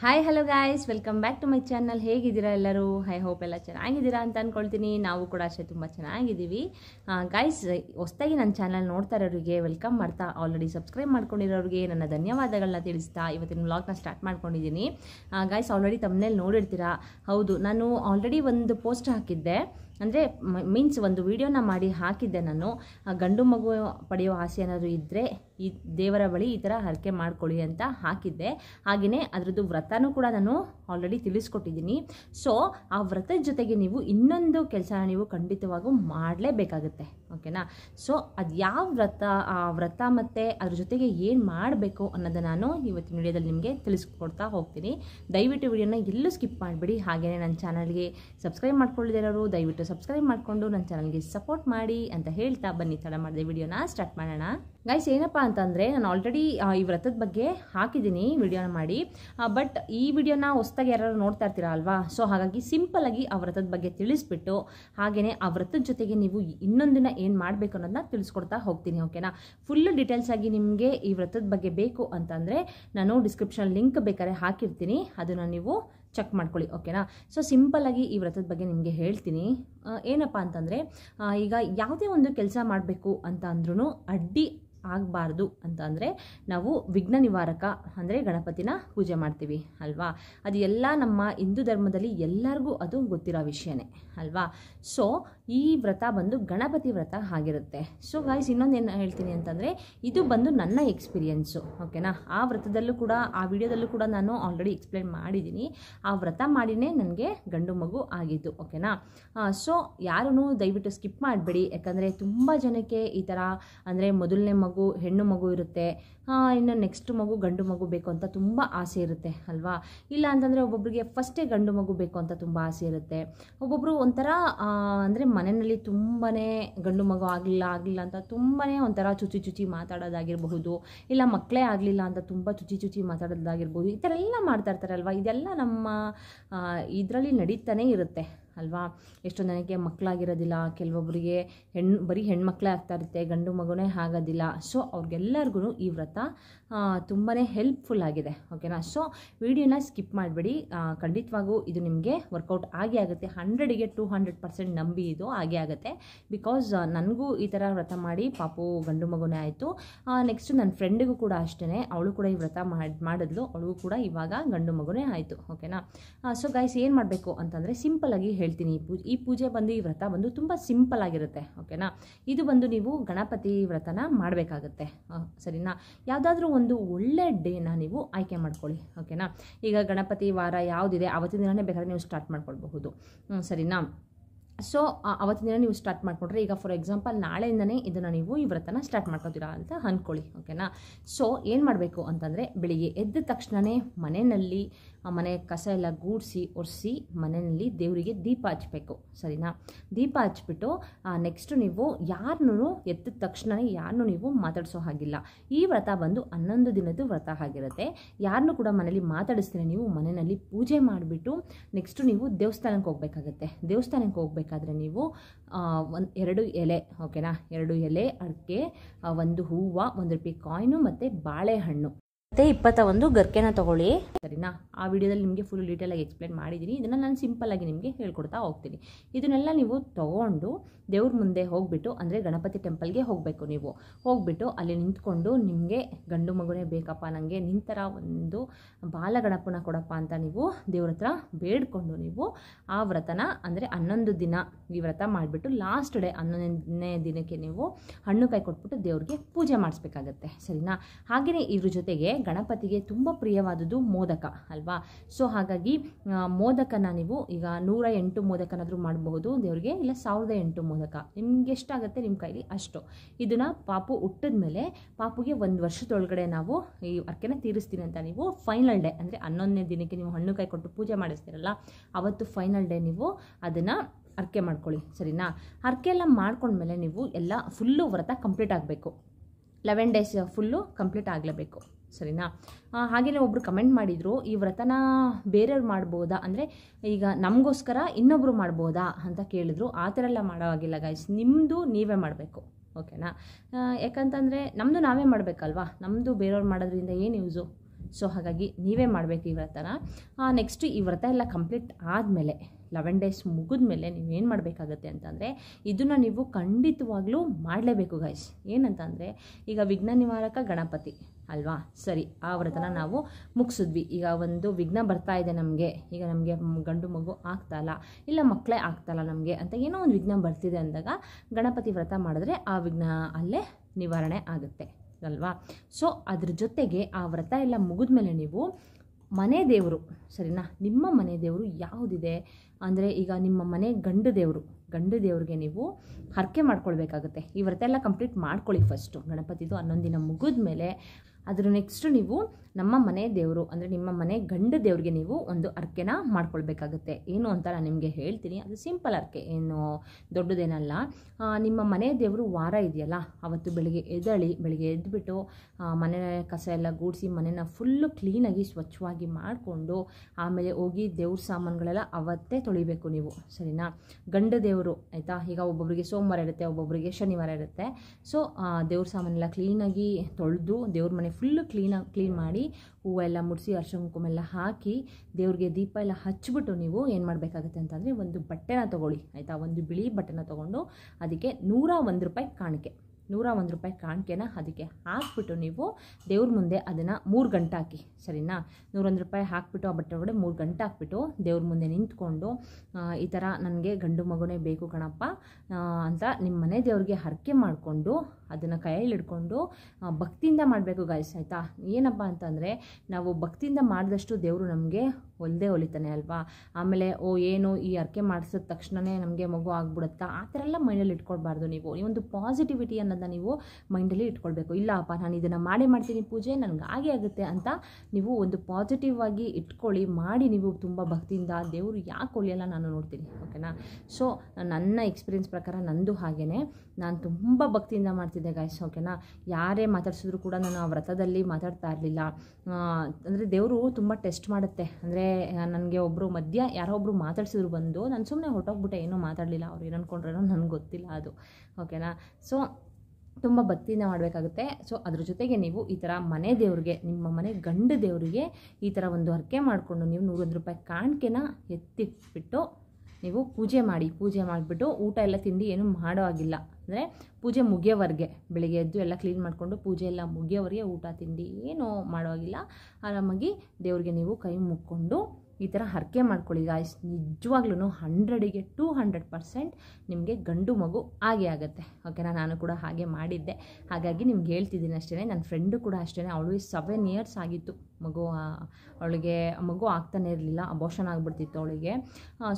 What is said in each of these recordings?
Hi hello guys welcome back to my channel ಹೇಗಿದ್ದೀರಾ ಎಲ್ಲರೂ? I hope ಎಲ್ಲ ಚೆನ್ನಾಗಿದ್ದೀರಾ ಅಂತ ಅಂದ್ಕೊಳ್ತೀನಿ ನಾವು ಕೂಡ ಅಷ್ಟೇ ತುಂಬ ಚೆನ್ನಾಗಿದ್ದೀವಿ. ಗಾಯ್ಸ್ ಹೊಸ್ದಾಗಿ ನನ್ನ ಚಾನಲ್ ನೋಡ್ತಾ ಇರೋರಿಗೆ ವೆಲ್ಕಮ್ ಮಾಡ್ತಾ ಆಲ್ರೆಡಿ ಸಬ್ಸ್ಕ್ರೈಬ್ ಮಾಡ್ಕೊಂಡಿರೋರಿಗೆ ನನ್ನ ಧನ್ಯವಾದಗಳನ್ನ ತಿಳಿಸ್ತಾ ಇವತ್ತಿನ ವ್ಲಾಗ್ನ ಸ್ಟಾರ್ಟ್ ಮಾಡ್ಕೊಂಡಿದ್ದೀನಿ. ಗಾಯ್ಸ್ ಆಲ್ರೆಡಿ ತಮ್ಮನೇಲಿ ನೋಡಿರ್ತೀರಾ? ಹೌದು, ನಾನು ಆಲ್ರೆಡಿ ಒಂದು ಪೋಸ್ಟ್ ಹಾಕಿದ್ದೆ. ಅಂದರೆ ಮೀನ್ಸ್ ಒಂದು ವಿಡಿಯೋನ ಮಾಡಿ ಹಾಕಿದ್ದೆ ನಾನು. ಗಂಡು ಮಗು ಪಡೆಯೋ ಆಸೆ ಏನಾದರೂ ಇದ್ದರೆ ಈ ದೇವರ ಬಳಿ ಈ ಥರ ಹರಕೆ ಮಾಡ್ಕೊಳ್ಳಿ ಅಂತ ಹಾಕಿದ್ದೆ. ಹಾಗೆಯೇ ಅದರದ್ದು ವ್ರತನೂ ಕೂಡ ನಾನು ಆಲ್ರೆಡಿ ತಿಳಿಸ್ಕೊಟ್ಟಿದ್ದೀನಿ. ಸೊ ಆ ವ್ರತದ ಜೊತೆಗೆ ನೀವು ಇನ್ನೊಂದು ಕೆಲಸ ನೀವು ಖಂಡಿತವಾಗೂ ಮಾಡಲೇಬೇಕಾಗುತ್ತೆ. ಓಕೆನಾ ಸೊ ಅದು ಯಾವ ವ್ರತ, ಆ ವ್ರತ ಮತ್ತು ಅದ್ರ ಜೊತೆಗೆ ಏನು ಮಾಡಬೇಕು ಅನ್ನೋದು ನಾನು ಇವತ್ತಿನ ವಿಡಿಯೋದಲ್ಲಿ ನಿಮಗೆ ತಿಳಿಸ್ಕೊಡ್ತಾ ಹೋಗ್ತೀನಿ. ದಯವಿಟ್ಟು ವಿಡಿಯೋನ ಎಲ್ಲೂ ಸ್ಕಿಪ್ ಮಾಡಿಬಿಡಿ. ಹಾಗೆಯೇ ನನ್ನ ಚಾನಲ್ಗೆ ಸಬ್ಸ್ಕ್ರೈಬ್ ಮಾಡ್ಕೊಳ್ಳಿದಿರೋರು ದಯವಿಟ್ಟು ಸಬ್ಸ್ಕ್ರೈಬ್ ಮಾಡಿಕೊಂಡು ನನ್ನ ಚಾನಲ್ಗೆ ಸಪೋರ್ಟ್ ಮಾಡಿ ಅಂತ ಹೇಳ್ತಾ ಬನ್ನಿ ತಡ ಮಾಡಿದೆ ವಿಡಿಯೋನ ಸ್ಟಾರ್ಟ್ ಮಾಡೋಣ. ಗೈಸ್ ಏನಪ್ಪ ಅಂತಂದರೆ ನಾನು ಆಲ್ರೆಡಿ ಈ ವ್ರತದ ಬಗ್ಗೆ ಹಾಕಿದ್ದೀನಿ ವಿಡಿಯೋನ ಮಾಡಿ. ಬಟ್ ಈ ವಿಡಿಯೋನ ಹೊಸ್ದಾಗಿ ಯಾರು ನೋಡ್ತಾ ಇರ್ತೀರಾ ಅಲ್ವಾ? ಸೊ ಹಾಗಾಗಿ ಸಿಂಪಲಾಗಿ ಆ ವ್ರತದ ಬಗ್ಗೆ ತಿಳಿಸ್ಬಿಟ್ಟು ಹಾಗೆಯೇ ಆ ವ್ರತದ ಜೊತೆಗೆ ನೀವು ಇನ್ನೊಂದಿನ ಏನು ಮಾಡಬೇಕು ಅನ್ನೋದನ್ನ ತಿಳಿಸ್ಕೊಡ್ತಾ ಹೋಗ್ತೀನಿ ಓಕೆನಾ ಫುಲ್ ಡೀಟೇಲ್ಸ್ ಆಗಿ ನಿಮಗೆ ಈ ವ್ರತದ ಬಗ್ಗೆ ಬೇಕು ಅಂತಂದರೆ ನಾನು ಡಿಸ್ಕ್ರಿಪ್ಷನ್ ಲಿಂಕ್ ಬೇಕಾದ್ರೆ ಹಾಕಿರ್ತೀನಿ. ಅದನ್ನು ನೀವು ಚೆಕ್ ಮಾಡ್ಕೊಳ್ಳಿ ಓಕೆನಾ ಸೊ ಸಿಂಪಲ್ಲಾಗಿ ಈ ವ್ರತದ ಬಗ್ಗೆ ನಿಮಗೆ ಹೇಳ್ತೀನಿ. ಏನಪ್ಪ ಅಂತಂದರೆ ಈಗ ಯಾವುದೇ ಒಂದು ಕೆಲಸ ಮಾಡಬೇಕು ಅಂತ ಅಂದ್ರೂ ಅಡ್ಡಿ ಆಗಬಾರ್ದು ಅಂತ ಅಂದರೆ ನಾವು ವಿಘ್ನ ನಿವಾರಕ ಅಂದರೆ ಗಣಪತಿನ ಪೂಜೆ ಮಾಡ್ತೀವಿ, ಅಲ್ವಾ? ಅದು ಎಲ್ಲ ನಮ್ಮ ಹಿಂದೂ ಧರ್ಮದಲ್ಲಿ ಎಲ್ಲರಿಗೂ ಅದು ಗೊತ್ತಿರೋ ವಿಷಯನೇ, ಅಲ್ವಾ? ಸೊ ಈ ವ್ರತ ಬಂದು ಗಣಪತಿ ವ್ರತ ಆಗಿರುತ್ತೆ. ಸೊ ಗಾಯ್ಸ್ ಇನ್ನೊಂದು ಏನು ಹೇಳ್ತೀನಿ ಅಂತಂದರೆ, ಇದು ಬಂದು ನನ್ನ ಎಕ್ಸ್ಪೀರಿಯೆನ್ಸು ಓಕೆನಾ ಆ ವ್ರತದಲ್ಲೂ ಕೂಡ, ಆ ವಿಡಿಯೋದಲ್ಲೂ ಕೂಡ ನಾನು ಆಲ್ರೆಡಿ ಎಕ್ಸ್ಪ್ಲೇನ್ ಮಾಡಿದ್ದೀನಿ. ಆ ವ್ರತ ಮಾಡಿನೇ ನನಗೆ ಗಂಡು ಮಗು ಆಗಿದ್ದು ಓಕೆನಾ ಸೊ ಯಾರೂ ದಯವಿಟ್ಟು ಸ್ಕಿಪ್ ಮಾಡಬೇಡಿ. ಯಾಕಂದರೆ ತುಂಬ ಜನಕ್ಕೆ ಈ ಥರ ಅಂದರೆ ಮೊದಲನೇ ಮಗು ಮಗು, ಹೆಣ್ಣು ಮಗು ಇರುತ್ತೆ. ಇನ್ನು ನೆಕ್ಸ್ಟ್ ಮಗು, ಗಂಡು ಮಗು ಬೇಕು ಅಂತ ತುಂಬ ಆಸೆ ಇರುತ್ತೆ, ಅಲ್ವಾ? ಇಲ್ಲ ಅಂತಂದರೆ ಒಬ್ಬೊಬ್ಬರಿಗೆ ಫಸ್ಟೇ ಗಂಡು ಮಗು ಬೇಕು ಅಂತ ತುಂಬ ಆಸೆ ಇರುತ್ತೆ. ಒಬ್ಬೊಬ್ಬರು ಒಂಥರ ಅಂದರೆ ಮನೆಯಲ್ಲಿ ತುಂಬಾ ಗಂಡು ಮಗು ಆಗಲಿಲ್ಲ ಆಗಲಿಲ್ಲ ಅಂತ ತುಂಬಾ ಒಂಥರ ಚುಚಿ ಚುಚಿ ಮಾತಾಡೋದಾಗಿರಬಹುದು, ಇಲ್ಲ ಮಕ್ಕಳೇ ಆಗಲಿಲ್ಲ ಅಂತ ತುಂಬ ಚುಚಿ ಚುಚಿ ಮಾತಾಡೋದಾಗಿರ್ಬೋದು ಈ ಥರ ಎಲ್ಲ ಮಾಡ್ತಾ ಇರ್ತಾರಲ್ವ ಇದೆಲ್ಲ ನಮ್ಮ ಇದರಲ್ಲಿ ನಡೀತಾನೆ ಇರುತ್ತೆ. ಅಲ್ವಾ? ಎಷ್ಟೊಂದು ಜನಕ್ಕೆ ಮಕ್ಕಳಾಗಿರೋದಿಲ್ಲ ಕೆಲವೊಬ್ಬರಿಗೆ ಹೆಣ್ಣು ಬರೀ ಹೆಣ್ಮಕ್ಳೇ ಆಗ್ತಾ ಇರುತ್ತೆ, ಗಂಡು ಮಗುನೇ ಆಗೋದಿಲ್ಲ. ಸೊ ಅವ್ರಿಗೆಲ್ಲರಿಗೂ ಈ ವ್ರತ ತುಂಬಾ ಹೆಲ್ಪ್ಫುಲ್ ಆಗಿದೆ ಓಕೆನಾ ಸೊ ವಿಡಿಯೋನ ಸ್ಕಿಪ್ ಮಾಡಬೇಡಿ. ಖಂಡಿತವಾಗೂ ಇದು ನಿಮಗೆ ವರ್ಕೌಟ್ ಆಗೇ ಆಗುತ್ತೆ. ಹಂಡ್ರೆಡಿಗೆ ಟೂ ಹಂಡ್ರೆಡ್ ಪರ್ಸೆಂಟ್ ನಂಬಿ ಇದು ಆಗೇ ಆಗುತ್ತೆ. ಬಿಕಾಸ್ ನನಗೂ ಈ ಥರ ವ್ರತ ಮಾಡಿ, ಪಾಪು ಗಂಡು ಮಗುನೇ ಆಯಿತು. ನೆಕ್ಸ್ಟ್ ನನ್ನ ಫ್ರೆಂಡಿಗೂ ಕೂಡ ಅಷ್ಟೇ ಅವಳು ಕೂಡ ಈ ವ್ರತ ಮಾಡಿ, ಮಾಡಿದ್ಲು. ಅವಳಿಗೂ ಕೂಡ ಇವಾಗ ಗಂಡು ಮಗುನೇ ಆಯಿತು ಓಕೆನಾ ಸೊ ಗೈಸ್ ಏನು ಮಾಡಬೇಕು ಅಂತಂದರೆ ಸಿಂಪಲಾಗಿ ಹೇಳ್ತೀನಿ. ಈ ಪೂಜೆ ಈ ಪೂಜೆ ಬಂದು, ಈ ವ್ರತ ಬಂದು ತುಂಬ ಸಿಂಪಲ್ ಆಗಿರುತ್ತೆ ಓಕೆನಾ ಇದು ಬಂದು ನೀವು ಗಣಪತಿ ವ್ರತನ ಮಾಡಬೇಕಾಗತ್ತೆ ಸರಿನಾ? ಯಾವುದಾದ್ರೂ ಒಂದು ಒಳ್ಳೆ ಡೇನ ನೀವು ಆಯ್ಕೆ ಮಾಡ್ಕೊಳ್ಳಿ ಓಕೆನಾ ಈಗ ಗಣಪತಿ ವಾರ ಯಾವುದಿದೆ, ಆವತ್ತಿನ ದಿನನೇ ಬೇಕಾದ್ರೆ ನೀವು ಸ್ಟಾರ್ಟ್ ಮಾಡ್ಕೊಳ್ಬಹುದು ಸರಿನಾ? ಸೊ ಅವತ್ತಿನ ನೀವು ಸ್ಟಾರ್ಟ್ ಮಾಡಿಕೊಂಡ್ರೆ, ಈಗ ಫಾರ್ ಎಕ್ಸಾಂಪಲ್ ನಾಳೆಯಿಂದನೇ ಇದನ್ನು ನೀವು ಈ ವ್ರತನ ಸ್ಟಾರ್ಟ್ ಮಾಡ್ಕೊತೀರಾ ಅಂತ ಅಂದ್ಕೊಳ್ಳಿ ಓಕೆನಾ ಸೊ ಏನು ಮಾಡಬೇಕು ಅಂತಂದರೆ, ಬೆಳಿಗ್ಗೆ ಎದ್ದ ತಕ್ಷಣವೇ ಮನೆಯಲ್ಲಿ ಮನೆ ಕಸ ಎಲ್ಲ ಗೂಡಿಸಿ, ಒರೆಸಿ ಮನೆಯಲ್ಲಿ ದೇವರಿಗೆ ದೀಪ ಹಚ್ಚಬೇಕು ಸರಿನಾ? ದೀಪ ಹಚ್ಬಿಟ್ಟು ನೆಕ್ಸ್ಟು ನೀವು ಯಾರನ್ನೂ ಎದ್ದ ತಕ್ಷಣವೇ ಯಾರನ್ನೂ ನೀವು ಮಾತಾಡಿಸೋ ಹಾಗಿಲ್ಲ. ಈ ವ್ರತ ಬಂದು ಹನ್ನೊಂದು ದಿನದ್ದು ವ್ರತ ಆಗಿರುತ್ತೆ. ಯಾರನ್ನೂ ಕೂಡ ಮನೇಲಿ ಮಾತಾಡಿಸ್ತೀನಿ, ನೀವು ಮನೆಯಲ್ಲಿ ಪೂಜೆ ಮಾಡಿಬಿಟ್ಟು ನೆಕ್ಸ್ಟು ನೀವು ದೇವಸ್ಥಾನಕ್ಕೆ ಹೋಗಬೇಕಾಗತ್ತೆ. ದೇವಸ್ಥಾನಕ್ಕೆ ಹೋಗ್ಬೇಕಾದ್ರೆ ನೀವು ಒಂದು ಎರಡು ಎಲೆ ಓಕೆನಾ ಎರಡು ಎಲೆ, ಅಡಿಕೆ ಒಂದು ಹೂವು, ಒಂದು ರೂಪಾಯಿ ಕಾಯಿನು ಮತ್ತು ಬಾಳೆಹಣ್ಣು. ಮತ್ತೆ ಇಪ್ಪತ್ತ ಒಂದು ಗರ್ಕೆನ ತಗೊಳ್ಳಿ. ಸರಿನಾ? ಆ ವಿಡಿಯೋದಲ್ಲಿ ನಿಮಗೆ ಫುಲ್ ಡೀಟೇಲಾಗಿ ಎಕ್ಸ್ಪ್ಲೇನ್ ಮಾಡಿದ್ದೀನಿ ಇದನ್ನು ನಾನು ಸಿಂಪಲ್ಲಾಗಿ ನಿಮಗೆ ಹೇಳ್ಕೊಡ್ತಾ ಹೋಗ್ತೀನಿ. ಇದನ್ನೆಲ್ಲ ನೀವು ತೊಗೊಂಡು ದೇವ್ರ ಮುಂದೆ ಹೋಗ್ಬಿಟ್ಟು, ಅಂದರೆ ಗಣಪತಿ ಟೆಂಪಲ್ಗೆ ಹೋಗಬೇಕು ನೀವು. ಹೋಗ್ಬಿಟ್ಟು ಅಲ್ಲಿ ನಿಂತ್ಕೊಂಡು ನಿಮಗೆ ಗಂಡು ಮಗುನೇ ಬೇಕಪ್ಪ ನನಗೆ ನಿಂತರ ಒಂದು ಬಾಲಗಣಪನ ಕೊಡಪ್ಪ ಅಂತ ನೀವು ದೇವ್ರ ಹತ್ರ ಬೇಡ್ಕೊಂಡು ನೀವು ಆ ವ್ರತನ, ಅಂದರೆ ಹನ್ನೊಂದು ದಿನ ಈ ವ್ರತ ಮಾಡಿಬಿಟ್ಟು ಲಾಸ್ಟ್ ಡೇ ಹನ್ನೊಂದನೇ ದಿನಕ್ಕೆ ನೀವು ಹಣ್ಣು ಕಾಯಿ ಕೊಟ್ಬಿಟ್ಟು ದೇವ್ರಿಗೆ ಪೂಜೆ ಮಾಡಿಸ್ಬೇಕಾಗತ್ತೆ. ಸರಿನಾ? ಹಾಗೆಯೇ ಇದ್ರ ಜೊತೆಗೆ ಗಣಪತಿಗೆ ತುಂಬ ಪ್ರಿಯವಾದದ್ದು ಮೋದಕ, ಅಲ್ವಾ? ಸೊ ಹಾಗಾಗಿ ಮೋದಕನ ನೀವು ಈಗ ನೂರ ಎಂಟು ಮೋದಕನಾದರೂ ಮಾಡಬಹುದು. ದೇವರಿಗೆ, ಇಲ್ಲ ಸಾವಿರದ ಎಂಟು ಮೋದಕ. ನಿಮ್ಗೆ ಎಷ್ಟಾಗುತ್ತೆ ನಿಮ್ಮ ಕೈಲಿ? ಅಷ್ಟು. ಇದನ್ನು ಪಾಪು ಹುಟ್ಟಿದ ಮೇಲೆ ಪಾಪುಗೆ ಒಂದು ವರ್ಷದೊಳಗಡೆ ನಾವು ಈ ಅರ್ಕೆನ ತೀರಿಸ್ತೀನಿ ಅಂತ ನೀವು ಫೈನಲ್ ಡೇ ಅಂದರೆ ಹನ್ನೊಂದನೇ ದಿನಕ್ಕೆ ನೀವು ಹಣ್ಣು ಕೈ ಕೊಟ್ಟು ಪೂಜೆ ಮಾಡಿಸ್ತೀರಲ್ಲ, ಅವತ್ತು ಫೈನಲ್ ಡೇ ನೀವು ಅದನ್ನು ಅರ್ಕೆ ಮಾಡ್ಕೊಳ್ಳಿ, ಸರಿನಾ? ಅರ್ಕೆ ಎಲ್ಲ ಮಾಡ್ಕೊಂಡ್ಮೇಲೆ ನೀವು ಎಲ್ಲ ಫುಲ್ಲು ವ್ರತ ಕಂಪ್ಲೀಟ್ ಆಗಬೇಕು. ಲೆವೆನ್ ಡೇಸ್ ಫುಲ್ಲು ಕಂಪ್ಲೀಟ್ ಆಗಲೇಬೇಕು. ಸರಿನಾ? ಹಾಗೆಯೇ ಒಬ್ಬರು ಕಮೆಂಟ್ ಮಾಡಿದರು, ಈ ವ್ರತನ ಬೇರೆಯವ್ರು ಮಾಡ್ಬೋದಾ? ಅಂದರೆ ಈಗ ನಮಗೋಸ್ಕರ ಇನ್ನೊಬ್ಬರು ಮಾಡ್ಬೋದಾ ಅಂತ ಕೇಳಿದ್ರು. ಆ ಥರ ಎಲ್ಲ ಮಾಡೋ ಆಗಿಲ್ಲ ಗಾಯ್ಸ್ ನಿಮ್ಮದು ನೀವೇ ಮಾಡಬೇಕು. ಓಕೆನಾ ಯಾಕಂತಂದರೆ ನಮ್ಮದು ನಾವೇ ಮಾಡಬೇಕಲ್ವಾ? ನಮ್ಮದು ಬೇರೆಯವ್ರು ಮಾಡೋದ್ರಿಂದ ಏನು ಯೂಸು ಸೊ ಹಾಗಾಗಿ ನೀವೇ ಮಾಡಬೇಕು ಈ ವ್ರತನ. ನೆಕ್ಸ್ಟ್ ಈ ವ್ರತ ಎಲ್ಲ ಕಂಪ್ಲೀಟ್ ಆದಮೇಲೆ ಲೆವೆನ್ ಡೇಸ್ ಮುಗಿದ್ಮೇಲೆ ನೀವೇನು ಮಾಡಬೇಕಾಗತ್ತೆ ಅಂತಂದರೆ, ಇದನ್ನು ನೀವು ಖಂಡಿತವಾಗ್ಲೂ ಮಾಡಲೇಬೇಕು ಗೈಸ್ ಏನಂತಂದರೆ, ಈಗ ವಿಘ್ನ ನಿವಾರಕ ಗಣಪತಿ. ಅಲ್ವಾ? ಸರಿ, ಆ ವ್ರತನ ನಾವು ಮುಗಿಸಿದ್ವಿ. ಈಗ ಒಂದು ವಿಘ್ನ ಬರ್ತಾ ಇದೆ ನಮಗೆ. ಈಗ ನಮಗೆ ಗಂಡು ಮಗು ಆಗ್ತಾಯಿಲ್ಲ ಇಲ್ಲ. ಮಕ್ಕಳೇ ಆಗ್ತಾಯಿಲ್ಲ ನಮಗೆ ಅಂತ ಏನೋ ಒಂದು ವಿಘ್ನ ಬರ್ತಿದೆ ಅಂದಾಗ ಗಣಪತಿ ವ್ರತ ಮಾಡಿದ್ರೆ ಆ ವಿಘ್ನ ಅಲ್ಲೇ ನಿವಾರಣೆ ಆಗುತ್ತೆ. ಅಲ್ವಾ? ಸೊ ಅದ್ರ ಜೊತೆಗೆ ಆ ವ್ರತ ಎಲ್ಲ ಮುಗಿದ ಮೇಲೆ ನೀವು ಮನೆ ದೇವರು, ಸರಿನಾ? ನಿಮ್ಮ ಮನೆ ದೇವರು ಯಾವುದಿದೆ? ಅಂದರೆ ಈಗ ನಿಮ್ಮ ಮನೆ ಗಂಡು ದೇವರು, ಗಂಡು ದೇವ್ರಿಗೆ ನೀವು ಹರಕೆ ಮಾಡ್ಕೊಳ್ಬೇಕಾಗುತ್ತೆ. ಈ ವ್ರತ ಎಲ್ಲ ಕಂಪ್ಲೀಟ್ ಮಾಡ್ಕೊಳ್ಳಿ ಫಸ್ಟು ಗಣಪತಿದು ಹನ್ನೊಂದು ದಿನ ಮುಗಿದ ಮೇಲೆ ಅದ್ರ ನೆಕ್ಸ್ಟು ನೀವು ನಮ್ಮ ಮನೆ ದೇವರು ಅಂದರೆ ನಿಮ್ಮ ಮನೆ ಗಂಡ ದೇವರಿಗೆ ನೀವು ಒಂದು ಅರ್ಕೆನ ಮಾಡ್ಕೊಳ್ಬೇಕಾಗುತ್ತೆ. ಏನು ಅಂತ ನಾನು ನಿಮಗೆ ಹೇಳ್ತೀನಿ. ಅದು ಸಿಂಪಲ್ ಅರ್ಕೆ, ಏನು ದೊಡ್ಡದೇನಲ್ಲ. ನಿಮ್ಮ ಮನೆ ದೇವರು ವಾರ ಇದೆಯಲ್ಲ, ಅವತ್ತು ಬೆಳಿಗ್ಗೆ ಎದ್ದಳಿ, ಬೆಳಿಗ್ಗೆ ಎದ್ದುಬಿಟ್ಟು ಮನೆ ಕಸ ಎಲ್ಲ ಗೂಡಿಸಿ, ಮನೆನ ಫುಲ್ಲು ಕ್ಲೀನಾಗಿ ಸ್ವಚ್ಛವಾಗಿ ಮಾಡಿಕೊಂಡು, ಆಮೇಲೆ ಹೋಗಿ ದೇವ್ರ ಸಾಮಾನುಗಳೆಲ್ಲ ಅವತ್ತೇ ತೊಳಿಬೇಕು ನೀವು, ಸರಿನಾ? ಗಂಡ ದೇವರು, ಆಯಿತಾ? ಈಗ ಒಬ್ಬೊಬ್ಬರಿಗೆ ಸೋಮವಾರ ಇರುತ್ತೆ ಒಬ್ಬೊಬ್ಬರಿಗೆ ಶನಿವಾರ ಇರುತ್ತೆ. ಸೊ ದೇವ್ರ ಸಾಮಾನೆಲ್ಲ ಕ್ಲೀನಾಗಿ ತೊಳೆದು, ದೇವ್ರ ಮನೆ ಫುಲ್ಲು ಕ್ಲೀನಾಗಿ ಕ್ಲೀನ್ ಮಾಡಿ ಹೂವೆಲ್ಲ ಮುಡಿಸಿ ಅರ್ಶಿನ ಕುಂಕುಮ ಎಲ್ಲ ಹಾಕಿ ದೇವ್ರಿಗೆ ದೀಪ ಎಲ್ಲ ಹಚ್ಚಿಬಿಟ್ಟು ನೀವು ಏನು ಮಾಡಬೇಕಾಗುತ್ತೆ ಅಂತಂದರೆ ಒಂದು ಬಟ್ಟೆನ ತೊಗೊಳ್ಳಿ, ಆಯಿತಾ? ಒಂದು ಬಿಳಿ ಬಟ್ಟೆನ ತೊಗೊಂಡು ಅದಕ್ಕೆ ನೂರ ಒಂದು ರೂಪಾಯಿ ಕಾಣಿಕೆ. ನೂರ ಒಂದು ರೂಪಾಯಿ ಕಾಣಿಕೆನ ಅದಕ್ಕೆ ಹಾಕ್ಬಿಟ್ಟು ನೀವು ದೇವ್ರ ಮುಂದೆ ಅದನ್ನು ಮೂರು ಗಂಟೆ ಹಾಕಿ, ಸರಿನಾ? ನೂರೊಂದು ರೂಪಾಯಿ ಹಾಕ್ಬಿಟ್ಟು ಆ ಬಟ್ಟೆ ಒಳಗಡೆ ಮೂರು ಗಂಟೆ ಹಾಕ್ಬಿಟ್ಟು ದೇವ್ರ ಮುಂದೆ ನಿಂತ್ಕೊಂಡು ಈ ಥರ ನನಗೆ ಗಂಡು ಮಗುನೇ ಬೇಕು ಕಣಪ್ಪ ಅಂತ ನಿಮ್ಮ ಮನೆ ದೇವ್ರಿಗೆ ಹರಕೆ ಮಾಡಿಕೊಂಡು ಅದನ್ನು ಕೈಯಲ್ಲಿ ಹಿಡ್ಕೊಂಡು ಭಕ್ತಿಯಿಂದ ಮಾಡಬೇಕು ಗಾಯ್ಸ್ ಆಯಿತಾ? ಏನಪ್ಪ ಅಂತಂದರೆ, ನಾವು ಭಕ್ತಿಯಿಂದ ಮಾಡಿದಷ್ಟು ದೇವರು ನಮಗೆ ಒಲ್ದೇ ಹೊಲಿತಾನೆ ಅಲ್ವಾ? ಆಮೇಲೆ, ಓ, ಏನು ಈ ಅರ್ಕೆ ಮಾಡಿಸಿದ ತಕ್ಷಣವೇ ನಮಗೆ ಮಗು ಆಗ್ಬಿಡುತ್ತಾ? ಆ ಥರ ಎಲ್ಲ ಮೈಂಡಲ್ಲಿ ಇಟ್ಕೊಳ್ಬಾರ್ದು ನೀವು. ಈ ಒಂದು ಪಾಸಿಟಿವಿಟಿ ಅನ್ನೋದನ್ನ ನೀವು ಮೈಂಡಲ್ಲಿ ಇಟ್ಕೊಳ್ಬೇಕು. ಇಲ್ಲಪ್ಪ ನಾನು ಇದನ್ನು ಮಾಡೇ ಮಾಡ್ತೀನಿ ಪೂಜೆ, ನನಗೆ ಹಾಗೆ ಆಗುತ್ತೆ ಅಂತ ನೀವು ಒಂದು ಪಾಸಿಟಿವ್ ಆಗಿ ಇಟ್ಕೊಳ್ಳಿ, ಮಾಡಿ ನೀವು ತುಂಬ ಭಕ್ತಿಯಿಂದ ದೇವರು ಯಾಕೆ ಹೊಲಿಯಲ್ಲ ನಾನು ನೋಡ್ತೀನಿ ಓಕೆನಾ ಸೊ ನನ್ನ ಎಕ್ಸ್ಪೀರಿಯನ್ಸ್ ಪ್ರಕಾರ ನಂದು ಹಾಗೇ ನಾನು ತುಂಬ ಭಕ್ತಿಯಿಂದ ಮಾಡ್ತಿದ್ದೆ ಗಾಯ್ಸ್ ಓಕೆನಾ ಯಾರೇ ಮಾತಾಡ್ಸಿದ್ರು ಕೂಡ ನಾನು ಆ ವ್ರತದಲ್ಲಿ ಮಾತಾಡ್ತಾ ಇರಲಿಲ್ಲ. ಅಂದರೆ ದೇವರು ತುಂಬ ಟೆಸ್ಟ್ ಮಾಡುತ್ತೆ. ಅಂದರೆ ನನಗೆ ಒಬ್ಬರು ಮಧ್ಯ ಯಾರೋ ಒಬ್ಬರು ಮಾತಾಡ್ಸಿದ್ರು ಬಂದು, ನಾನು ಸುಮ್ಮನೆ ಹೊಟ್ಟೋಗ್ಬಿಟ್ಟೆ ಏನೂ ಮಾತಾಡಲಿಲ್ಲ. ಅವ್ರು ಏನು ಅನ್ಕೊಂಡ್ರೇನೋ ನನಗೆ ಗೊತ್ತಿಲ್ಲ ಅದು. ಓಕೆನಾ ಸೊ ತುಂಬ ಭಕ್ತಿಯಿಂದ ಮಾಡಬೇಕಾಗುತ್ತೆ. ಸೊ ಅದ್ರ ಜೊತೆಗೆ ನೀವು ಈ ಥರ ಮನೆ ದೇವ್ರಿಗೆ, ನಿಮ್ಮ ಮನೆ ಗಂಡು ದೇವರಿಗೆ ಈ ಥರ ಒಂದು ಹರಕೆ ಮಾಡಿಕೊಂಡು ನೀವು ನೂರೊಂದು ರೂಪಾಯಿ ಕಾಣಿಕೆನ ಎತ್ತಿಟ್ಬಿಟ್ಟು ನೀವು ಪೂಜೆ ಮಾಡಿ, ಪೂಜೆ ಮಾಡಿಬಿಟ್ಟು ಊಟ ಎಲ್ಲ ತಿಂಡಿ ಏನು ಮಾಡೋ ಆಗಿಲ್ಲ ಅಂದರೆ ಪೂಜೆ ಮುಗಿಯೋವರೆಗೆ, ಬೆಳಿಗ್ಗೆ ಎದ್ದು ಎಲ್ಲ ಕ್ಲೀನ್ ಮಾಡಿಕೊಂಡು ಪೂಜೆ ಎಲ್ಲ ಮುಗಿಯೋವರೆಗೆ ಊಟ, ತಿಂಡಿ ಏನೂ ಮಾಡೋ ಆಗಿಲ್ಲ ಆರಾಮಾಗಿ ದೇವ್ರಿಗೆ ನೀವು ಕೈ ಮುಕ್ಕೊಂಡು ಈ ಥರ ಹರಕೆ ಮಾಡ್ಕೊಳ್ಳಿ. ಗಾಯ್ಸ್ ನಿಜವಾಗ್ಲೂ ಹಂಡ್ರೆಡಿಗೆ ಟೂ ಹಂಡ್ರೆಡ್ ಪರ್ಸೆಂಟ್ ನಿಮಗೆ ಗಂಡು ಮಗು ಹಾಗೆ ಆಗುತ್ತೆ. ಓಕೆನಾ ನಾನು ಕೂಡ ಹಾಗೆ ಮಾಡಿದ್ದೆ. ಹಾಗಾಗಿ ನಿಮ್ಗೆ ಹೇಳ್ತಿದ್ದೀನಿ ಅಷ್ಟೇ ನನ್ನ ಫ್ರೆಂಡು ಕೂಡ ಅಷ್ಟೇ ಅವಳು ಸೆವೆನ್ ಇಯರ್ಸ್ ಆಗಿತ್ತು. ಮಗು ಅವಳಿಗೆ ಮಗು ಆಗ್ತಾನೆ ಇರಲಿಲ್ಲ. ಅಬೋಷನ್ ಆಗಿಬಿಡ್ತಿತ್ತು ಅವಳಿಗೆ.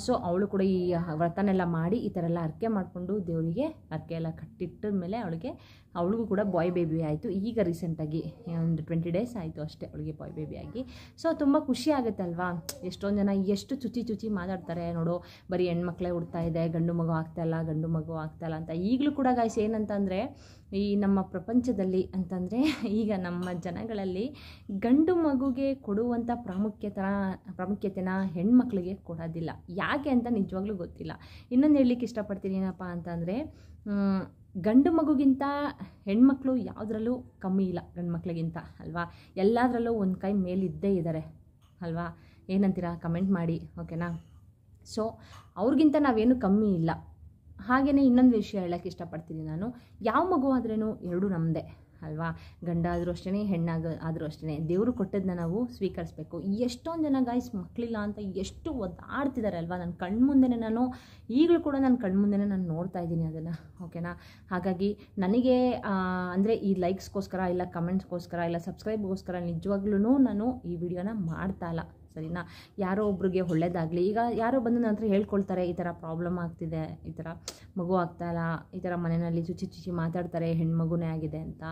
ಸೊ ಅವಳು ಕೂಡ ಈ ವ್ರತನೆಲ್ಲ ಮಾಡಿ ಈ ಥರ ಎಲ್ಲ ಹರಕೆ ಮಾಡಿಕೊಂಡು ದೇವರಿಗೆ ಹರಕೆ ಎಲ್ಲ ಕಟ್ಟಿಟ್ಟ ಮೇಲೆ ಅವಳಿಗೆ ಅವಳಿಗೂ ಕೂಡ ಬಾಯ್ ಬೇಬಿ ಆಯಿತು. ಈಗ ರೀಸೆಂಟಾಗಿ ಒಂದು ಟ್ವೆಂಟಿ ಡೇಸ್ ಆಯಿತು ಅಷ್ಟೇ ಅವಳಿಗೆ ಬಾಯ್ ಬೇಬಿ ಆಗಿ. ಸೊ ತುಂಬ ಖುಷಿ ಆಗುತ್ತೆ ಅಲ್ವಾ ಎಷ್ಟೊಂದು ಜನ ಎಷ್ಟು ಚುಚಿ ಚುಚಿ ಮಾತಾಡ್ತಾರೆ, ನೋಡು, ಬರೀ ಹೆಣ್ಮಕ್ಳೇ ಹುಡ್ತಾ ಇದೆ, ಗಂಡು ಮಗು ಆಗ್ತಾಯಿಲ್ಲ ಗಂಡು ಮಗು ಆಗ್ತಾಯಿಲ್ಲ ಅಂತ. ಈಗಲೂ ಕೂಡ ಗಾಯ್ಸ್ ಏನಂತಂದರೆ, ಈ ನಮ್ಮ ಪ್ರಪಂಚದಲ್ಲಿ ಅಂತಂದರೆ, ಈಗ ನಮ್ಮ ಜನಗಳಲ್ಲಿ ಗಂಡು ಮಗುಗೆ ಕೊಡುವಂಥ ಪ್ರಾಮುಖ್ಯತನ ಪ್ರಾಮುಖ್ಯತೆನ ಹೆಣ್ಮಕ್ಳಿಗೆ ಕೊಡೋದಿಲ್ಲ. ಯಾಕೆ ಅಂತ ನಿಜವಾಗ್ಲೂ ಗೊತ್ತಿಲ್ಲ. ಇನ್ನೊಂದು ಹೇಳಲಿಕ್ಕೆ ಇಷ್ಟಪಡ್ತೀನಿ ಏನಪ್ಪ ಅಂತಂದರೆ ಗಂಡು ಮಗುಗಿಂತ ಹೆಣ್ಮಕ್ಳು ಯಾವುದ್ರಲ್ಲೂ ಕಮ್ಮಿ ಇಲ್ಲ, ಗಂಡು ಮಕ್ಕಳಿಗಿಂತ ಅಲ್ವಾ? ಎಲ್ಲದರಲ್ಲೂ ಒಂದು ಕೈ ಮೇಲಿದ್ದೇ ಇದ್ದಾರೆ ಅಲ್ವಾ? ಏನಂತೀರಾ? ಕಮೆಂಟ್ ಮಾಡಿ ಓಕೆನಾ ಸೊ ಅವ್ರಿಗಿಂತ ನಾವೇನು ಕಮ್ಮಿ ಇಲ್ಲ. ಹಾಗೆಯೇ ಇನ್ನೊಂದು ವಿಷಯ ಹೇಳೋಕ್ಕೆ ಇಷ್ಟಪಡ್ತೀನಿ ನಾನು. ಯಾವ ಮಗು ಆದ್ರೂ ಎರಡೂ ನಮ್ಮದೇ ಅಲ್ವಾ? ಗಂಡ ಆದರೂ ಅಷ್ಟೇ ಹೆಣ್ಣಾಗ ಆದರೂ ಅಷ್ಟೇ ದೇವರು ಕೊಟ್ಟದನ್ನ ನಾವು ಸ್ವೀಕರಿಸ್ಬೇಕು. ಎಷ್ಟೊಂದು ಜನ ಗಾಯ್ಸ್ ಮಕ್ಕಳಿಲ್ಲ ಅಂತ ಎಷ್ಟು ಒದ್ದಾಡ್ತಿದ್ದಾರೆ ಅಲ್ವಾ? ನನ್ನ ಕಣ್ಮುಂದೆ ನಾನು, ಈಗಲೂ ಕೂಡ ನನ್ನ ಕಣ್ಮುಂದೆ ನಾನು ನೋಡ್ತಾ ಇದ್ದೀನಿ ಅದನ್ನು. ಓಕೆನಾ ಹಾಗಾಗಿ ನನಗೆ ಅಂದರೆ ಈ ಲೈಕ್ಸ್ಗೋಸ್ಕರ ಇಲ್ಲ ಕಮೆಂಟ್ಸ್ಗೋಸ್ಕರ ಇಲ್ಲ ಸಬ್ಸ್ಕ್ರೈಬ್ಗೋಸ್ಕರ ನಿಜವಾಗ್ಲೂ ನಾನು ಈ ವಿಡಿಯೋನ ಮಾಡ್ತಾ ಇಲ್ಲ. ಸರಿನಾ? ಯಾರೋ ಒಬ್ರಿಗೆ ಒಳ್ಳೇದಾಗಲಿ. ಈಗ ಯಾರೋ ಬಂದು ನನ್ನ ಹತ್ರ ಹೇಳ್ಕೊಳ್ತಾರೆ, ಈ ಥರ ಪ್ರಾಬ್ಲಮ್ ಆಗ್ತಿದೆ, ಈ ಥರ ಮಗು ಆಗ್ತಾಯಿಲ್ಲ ಈ ಥರ ಮನೆಯಲ್ಲಿ ಚುಚಿ ಚುಚಿ ಮಾತಾಡ್ತಾರೆ, ಹೆಣ್ಮಗುನೇ ಆಗಿದೆ ಅಂತ.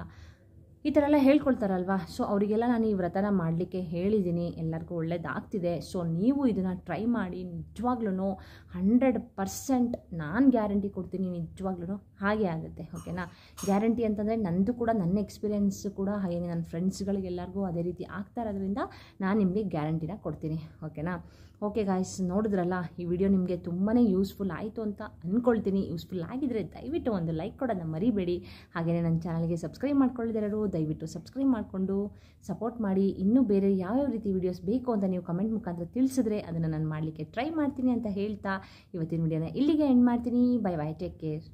ಈ ಥರ ಎಲ್ಲ ಹೇಳ್ಕೊಳ್ತಾರಲ್ವಾ? ಸೊ ಅವರಿಗೆಲ್ಲ ನಾನು ಈ ವ್ರತನ ಮಾಡಲಿಕ್ಕೆ ಹೇಳಿದ್ದೀನಿ. ಎಲ್ಲರಿಗೂ ಒಳ್ಳೇದಾಗ್ತಿದೆ. ಸೊ ನೀವು ಇದನ್ನು ಟ್ರೈ ಮಾಡಿ ನಿಜವಾಗ್ಲೂ ಹಂಡ್ರೆಡ್ ಪರ್ಸೆಂಟ್ ನಾನು ಗ್ಯಾರಂಟಿ ಕೊಡ್ತೀನಿ. ನಿಜವಾಗ್ಲೂ ಹಾಗೆ ಆಗುತ್ತೆ. ಓಕೆನಾ ಗ್ಯಾರಂಟಿ ಅಂತಂದರೆ ನಂದು ಕೂಡ, ನನ್ನ ಎಕ್ಸ್ಪೀರಿಯೆನ್ಸ್ ಕೂಡ, ಹಾಗೆ ನನ್ನ ಫ್ರೆಂಡ್ಸ್ಗಳಿಗೆಲ್ಲರಿಗೂ ಅದೇ ರೀತಿ ಆಗ್ತಾ ಇರೋದ್ರಿಂದ ನಾನು ನಿಮಗೆ ಗ್ಯಾರಂಟಿನ ಕೊಡ್ತೀನಿ. ಓಕೆನಾ ಓಕೆ ಗಾಯ್ಸ್ ನೋಡಿದ್ರಲ್ಲ, ಈ ವಿಡಿಯೋ ನಿಮಗೆ ತುಂಬಾ ಯೂಸ್ಫುಲ್ ಆಯಿತು ಅಂತ ಅಂದ್ಕೊಳ್ತೀನಿ ಯೂಸ್ಫುಲ್ ಆಗಿದ್ದರೆ ದಯವಿಟ್ಟು ಒಂದು ಲೈಕ್ ಕೊಡೋದನ್ನ ಮರಿಬೇಡಿ. ಹಾಗೆಯೇ ನನ್ನ ಚಾನಲ್ಗೆ ಸಬ್ಸ್ಕ್ರೈಬ್ ಮಾಡ್ಕೊಳ್ಳಿದಿರೋರು ದಯವಿಟ್ಟು ಸಬ್ಸ್ಕ್ರೈಬ್ ಮಾಡಿಕೊಂಡು ಸಪೋರ್ಟ್ ಮಾಡಿ. ಇನ್ನೂ ಬೇರೆ ಯಾವ್ಯಾವ ರೀತಿ ವೀಡಿಯೋಸ್ ಬೇಕು ಅಂತ ನೀವು ಕಮೆಂಟ್ ಮುಖಾಂತರ ತಿಳಿಸಿದ್ರೆ ಅದನ್ನು ನಾನು ಮಾಡಲಿಕ್ಕೆ ಟ್ರೈ ಮಾಡ್ತೀನಿ ಅಂತ ಹೇಳ್ತಾ, ಇವತ್ತಿನ ವಿಡಿಯೋನ ಇಲ್ಲಿಗೆ ಎಂಡ್ ಮಾಡ್ತೀನಿ. Bye bye take care